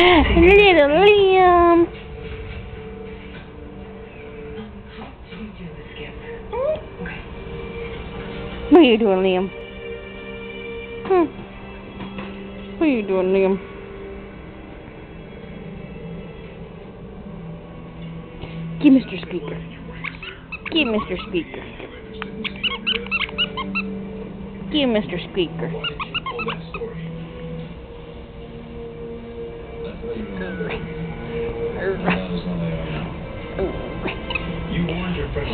Little Liam. What are you doing, Liam? Hmm. What are you doing, Liam? Give Mr. Speaker. Give Mr. Speaker. Give Mr. Speaker.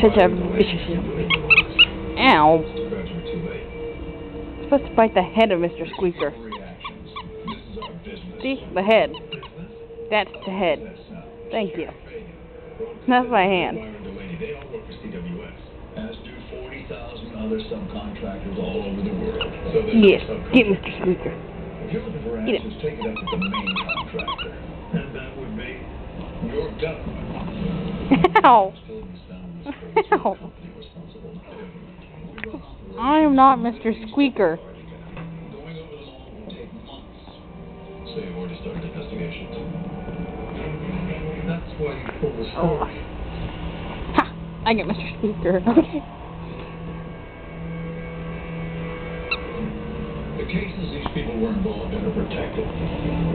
Such a vicious. Ow. Supposed to bite the head of Mr. Squeaker. See? The head. That's the head. Thank you. That's my hand. As do 40,000 other subcontractors all over the world. So there's Yes. Get Mr. Squeaker. If you're looking for Get it. take it up with the main contractor. And that would be your government. Ow. Still be sound as far as your Ow. company responsible for I am not Mr. Squeaker. Going over the law will take months. So you've already started investigations. That's why you pulled the Oh. Ha! I get Mr. Squeaker. Okay. The cases these people were involved in are protected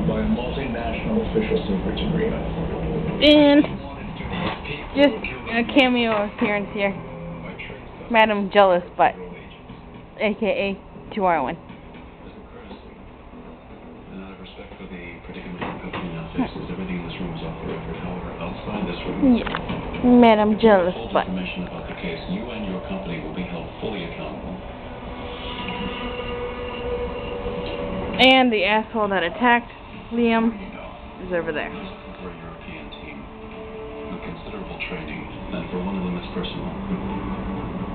by a multinational official secrets agreement. And just a cameo appearance here. by trade stuff. Madam Jealous Butt, aka 2R1. And out uh, of respect for the predicament the company now faces, everything in this room is off the record. However, outside this room, Madam Jealous full Butt. information about the case, you and your company will be held fully accountable. And the asshole that attacked Liam is over there. for a European team with considerable training, and for one of them, it's personal.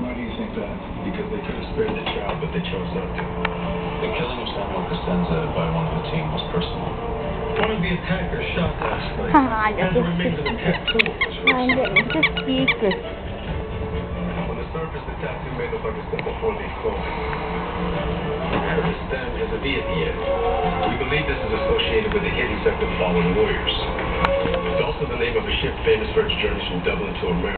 Why do you think that? Because they could have spared the child, but they chose not to. The killing of Samuel Cosenza by one of the team was personal. One of the attackers shot last night. I and the remains of the tattoo was I get Mr. Squeaker. On the surface, the tattoo may look like a simple four-leaf clothing. A V at the end. We believe this is associated with the hidden sect of fallen warriors. It's also the name of a ship famous for its journeys from Dublin to America.